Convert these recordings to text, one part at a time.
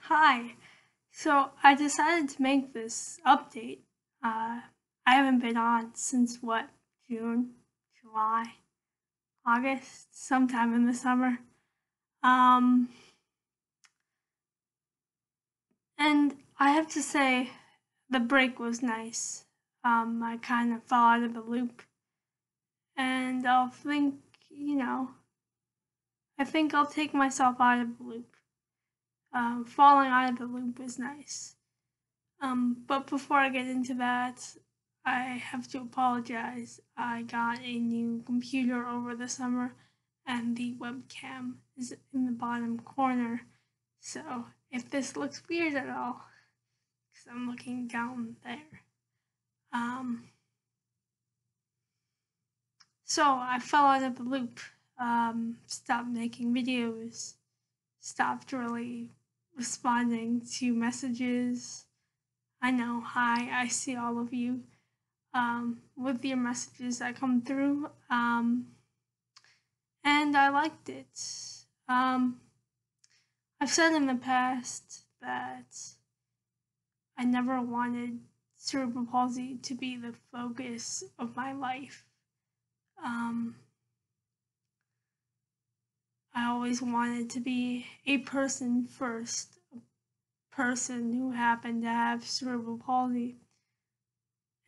Hi. So I decided to make this update. Uh, I haven't been on since what, June, July, August, sometime in the summer. Um, and I have to say, the break was nice. Um, I kind of fell out of the loop. And I'll think, you know, I think I'll take myself out of the loop. Um, falling out of the loop was nice. Um, but before I get into that, I have to apologize. I got a new computer over the summer, and the webcam is in the bottom corner. So if this looks weird at all, because I'm looking down there. Um, so I fell out of the loop, um, stopped making videos, stopped really responding to messages. I know, hi, I see all of you um, with your messages that come through. Um, and I liked it. Um, I've said in the past that I never wanted cerebral palsy to be the focus of my life. Um, I always wanted to be a person first, a person who happened to have cerebral palsy.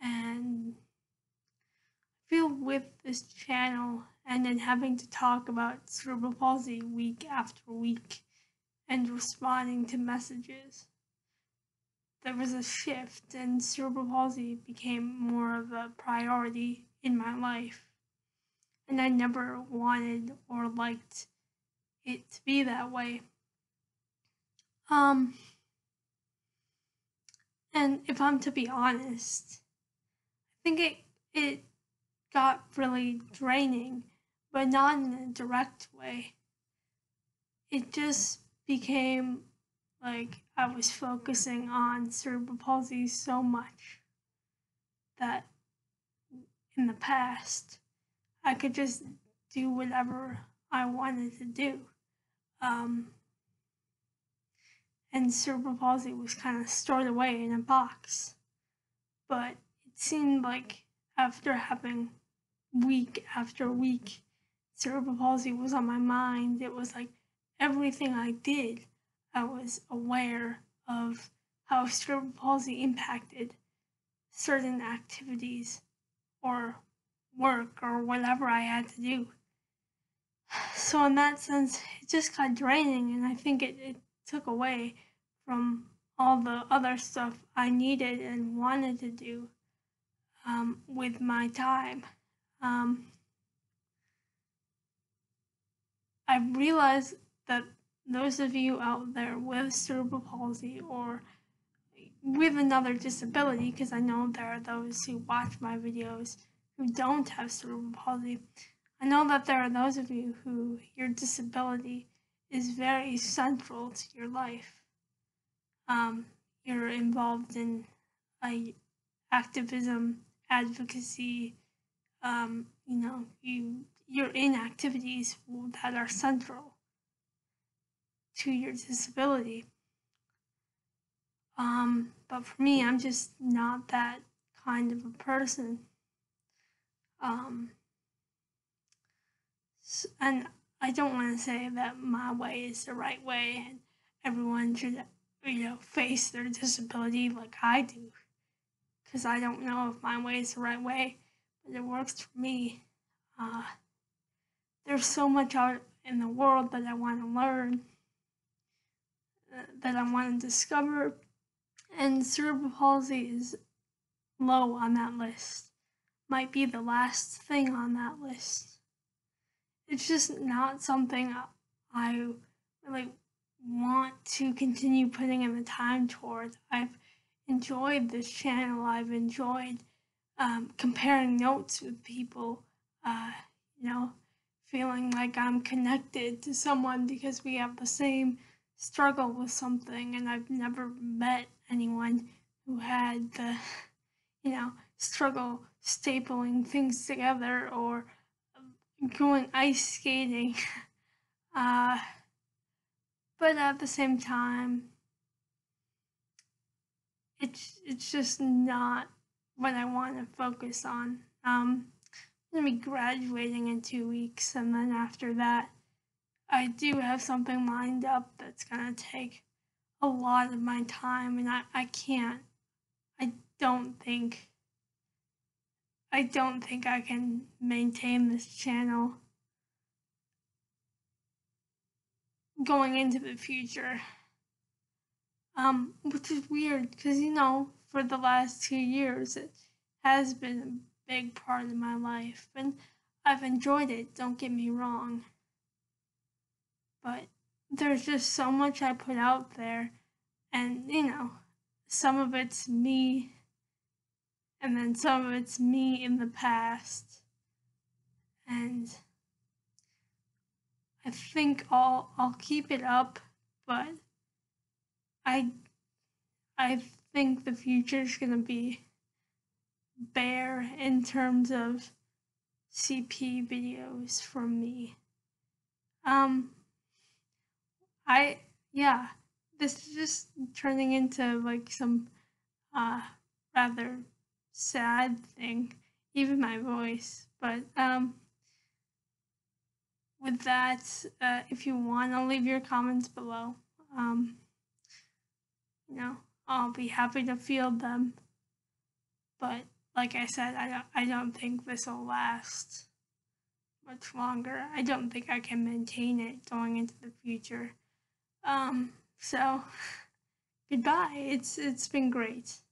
And I feel with this channel and then having to talk about cerebral palsy week after week and responding to messages, there was a shift and cerebral palsy became more of a priority in my life. And I never wanted or liked it to be that way. Um, and if I'm to be honest, I think it it got really draining, but not in a direct way. It just became like I was focusing on cerebral palsy so much that in the past I could just do whatever I wanted to do. Um, and cerebral palsy was kind of stored away in a box. But it seemed like after having week after week, cerebral palsy was on my mind. It was like everything I did, I was aware of how cerebral palsy impacted certain activities or work or whatever I had to do. So, in that sense, it just got draining, and I think it, it took away from all the other stuff I needed and wanted to do um, with my time. Um, I realized that those of you out there with cerebral palsy or with another disability, because I know there are those who watch my videos who don't have cerebral palsy, I know that there are those of you who your disability is very central to your life. Um, you're involved in uh, activism, advocacy. Um, you know, you you're in activities that are central to your disability. Um, but for me, I'm just not that kind of a person. Um, and I don't want to say that my way is the right way and everyone should, you know, face their disability like I do. Because I don't know if my way is the right way, but it works for me. Uh, there's so much out in the world that I want to learn, that I want to discover, and cerebral palsy is low on that list. Might be the last thing on that list it's just not something I really want to continue putting in the time towards. I've enjoyed this channel. I've enjoyed um, comparing notes with people. Uh, you know, feeling like I'm connected to someone because we have the same struggle with something, and I've never met anyone who had the, you know, struggle stapling things together or going ice skating. Uh, but at the same time, it's it's just not what I want to focus on. Um, I'm gonna be graduating in two weeks, and then after that, I do have something lined up that's gonna take a lot of my time, and I, I can't. I don't think. I don't think I can maintain this channel going into the future. Um, which is weird because you know, for the last two years, it has been a big part of my life, and I've enjoyed it. Don't get me wrong, but there's just so much I put out there, and you know, some of it's me, and then some of it's me in the past, and I think I'll I'll keep it up, but I I think the future is gonna be bare in terms of CP videos from me. Um, I yeah, this is just turning into like some uh rather sad thing, even my voice. But um, with that, uh, if you want, I'll leave your comments below. Um, you know, I'll be happy to field them. But like I said, I don't, I don't think this will last much longer. I don't think I can maintain it going into the future. Um, so goodbye. It's it's been great.